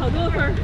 好多分儿。